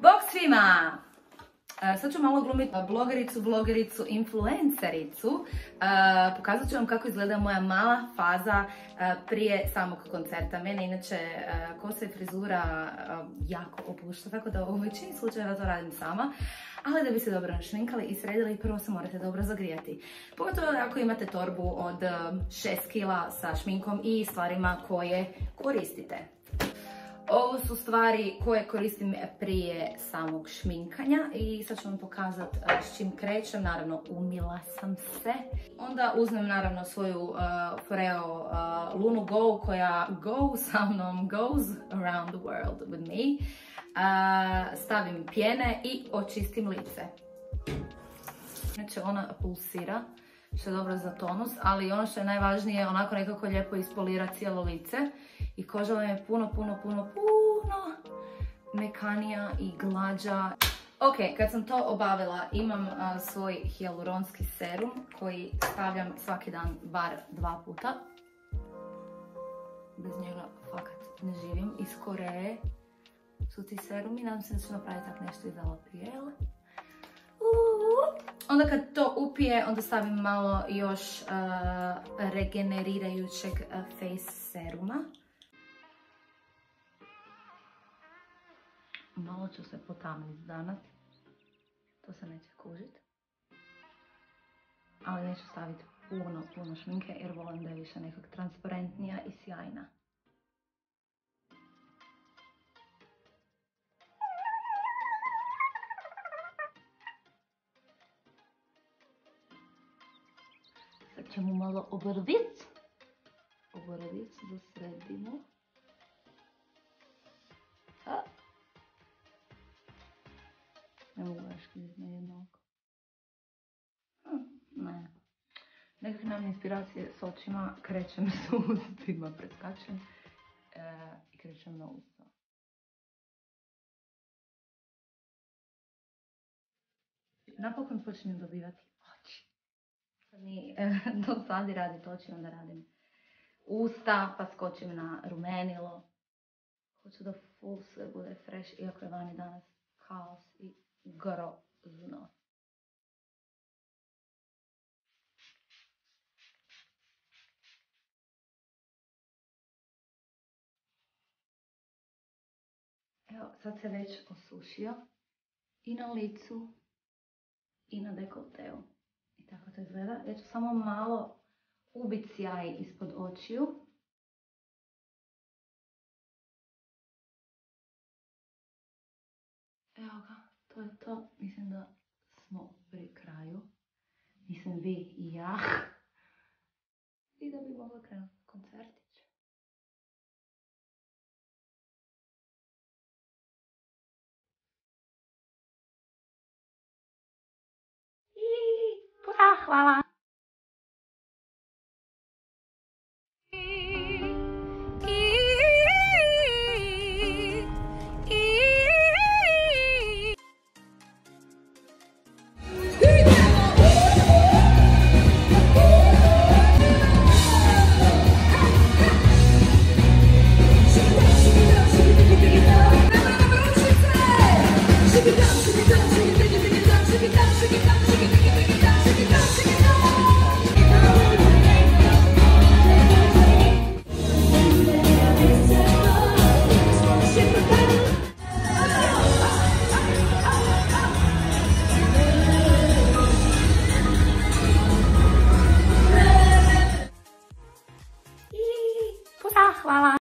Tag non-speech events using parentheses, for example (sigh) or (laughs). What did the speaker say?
Bog svima! E, sad ću malo glumiti blogericu, vlogericu, influencericu. E, pokazat ću vam kako izgleda moja mala faza e, prije samog koncerta. Mene inače kosa i frizura jako opušta, tako da u većini slučajeva to radim sama. Ali da bi se dobro našminkali i sredili, prvo se morate dobro zagrijati. Pogotovo ako imate torbu od 6 kila sa šminkom i stvarima koje koristite. Ovo su stvari koje koristim prije samog šminkanja i sad ću vam pokazati e, s čim krećem. Naravno, umila sam se. Onda uzmem naravno svoju uh, Foreo uh, Lunu Go koja go sa mnom, goes around the world with me. stavim pjene i očistim lice. Znači ona pulsira, što je dobro za tonus, ali ono što je najvažnije, onako nekako lijepo ispolira cijelo lice i koža vam je puno, puno, puno, puno mekanija i glađa. Ok, kad sam to obavila, imam svoj hialuronski serum koji stavljam svaki dan bar dva puta. Bez njega fakat ne živim. Iz Koreje su ti serumi, nadam se da ću napraviti tak nešto iz L'Oreal. Onda kad to upije, onda stavim malo još regenerirajućeg face seruma. Malo ću se potamniti danas. To se neće kužiti. Ali neću staviti puno, puno šminke jer volim da je više nekak transparentnija i sjajna. Sad ćemo malo obrvic. Obrvic da sredimo. Ne mogu baš na jedno oko. Hm, ne. Nekak nam inspiracije s očima, krećem s ustima, preskačem e, i krećem na usta. Napokon počnem dobivati. Sad do sadi radi oči, onda radim usta, pa skočim na rumenilo. Hoću da full sve bude fresh, iako je vani danas kaos i grozno. Evo, sad se već osušio i na licu i na dekolteu. I tako to izgleda. Ja ću samo malo ubiti sjaj ispod očiju. Evo ga to je to. Mislim da smo pri kraju. Mislim vi i ja. (laughs) I da bi mogla krenuti koncertić. I, hvala!